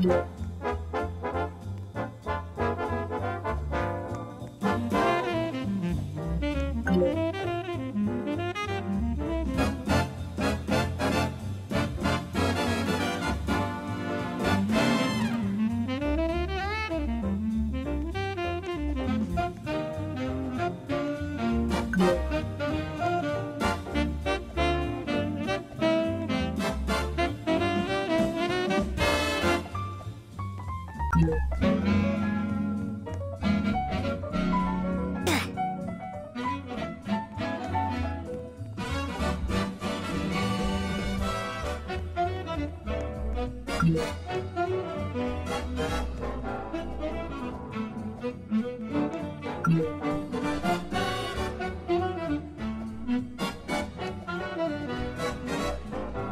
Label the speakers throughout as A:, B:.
A: 嗯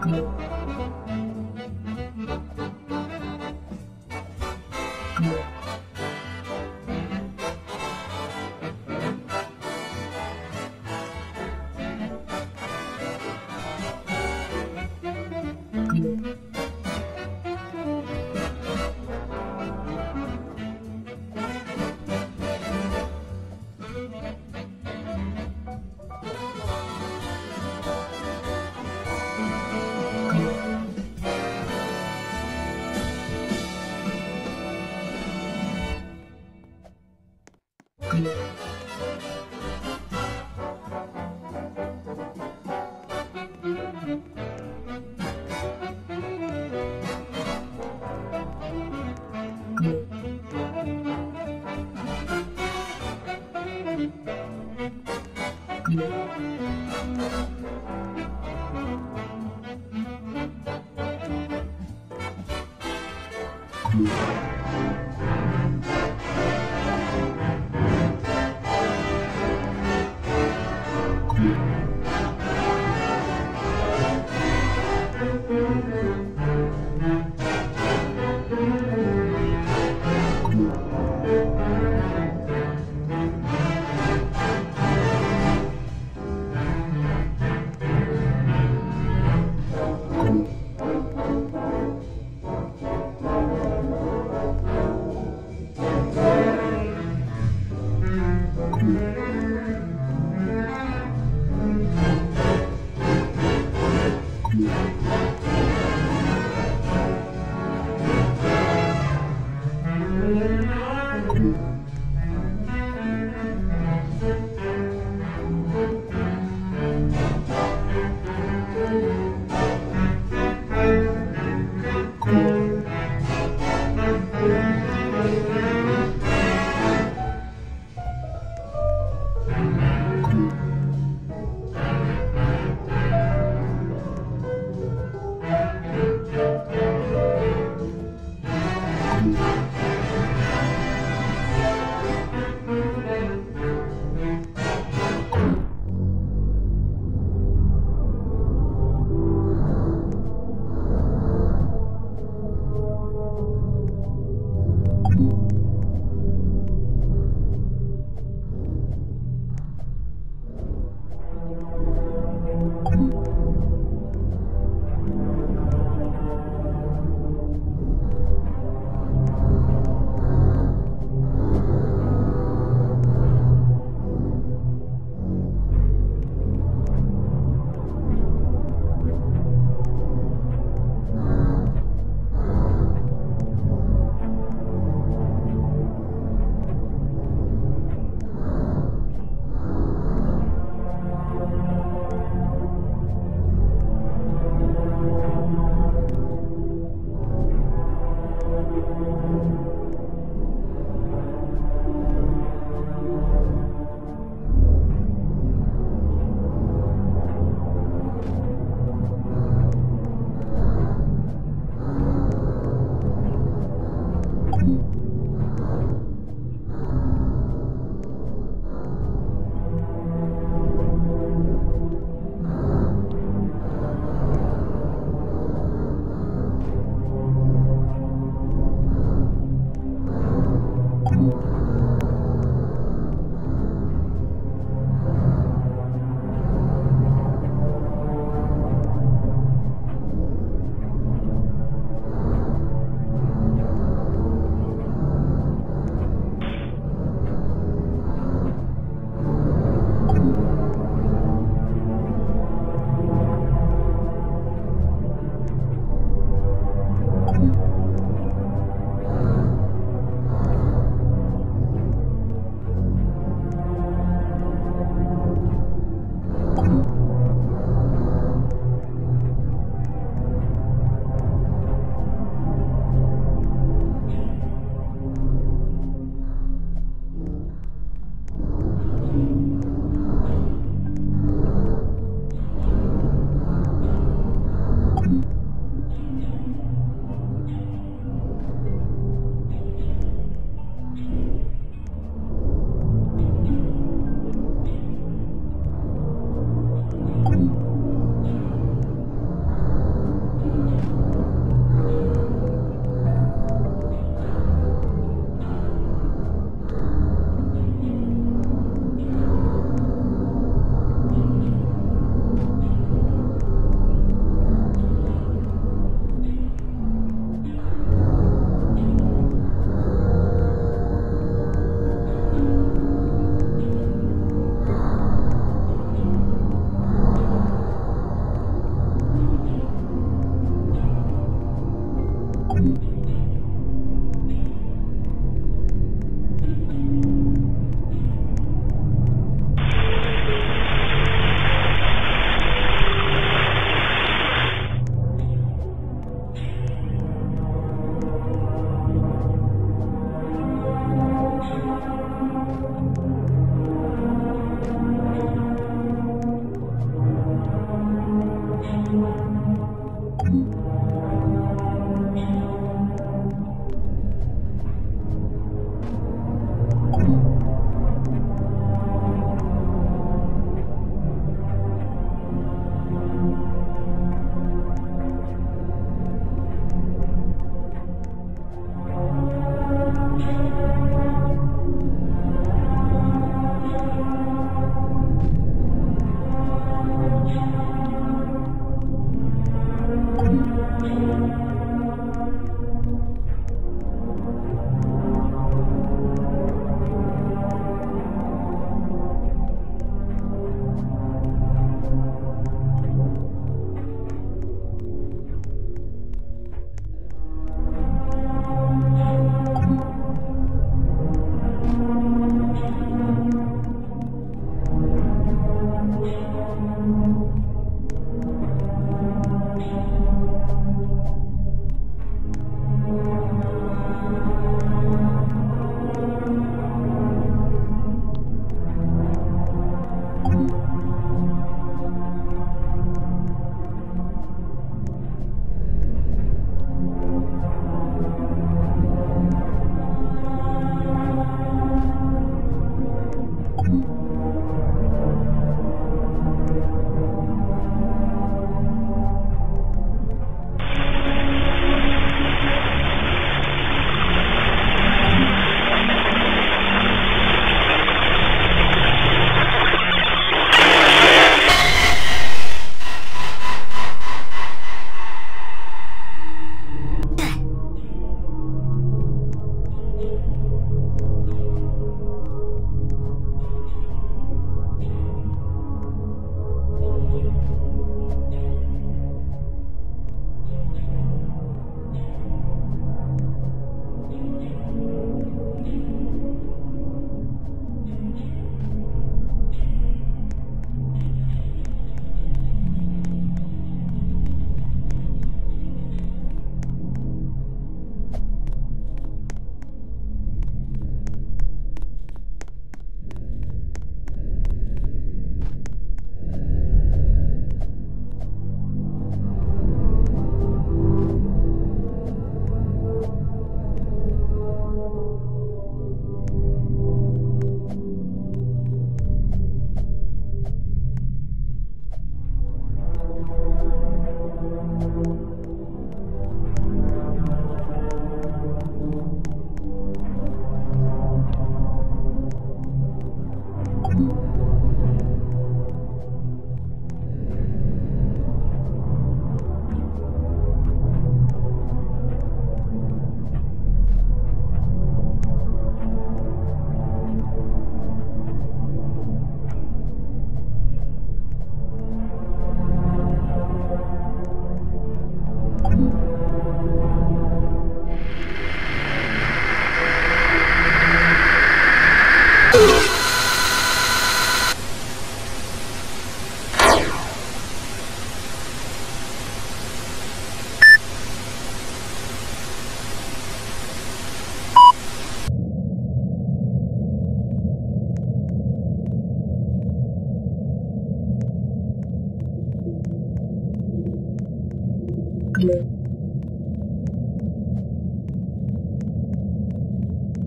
A: Thank you. Thank you.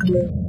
A: Yeah.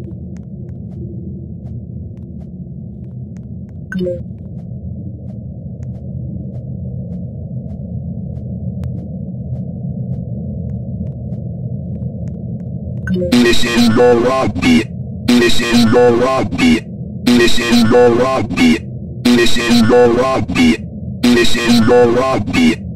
A: This is gonna be. This is gonna be. This is gonna be. This is gonna be. This is gonna be.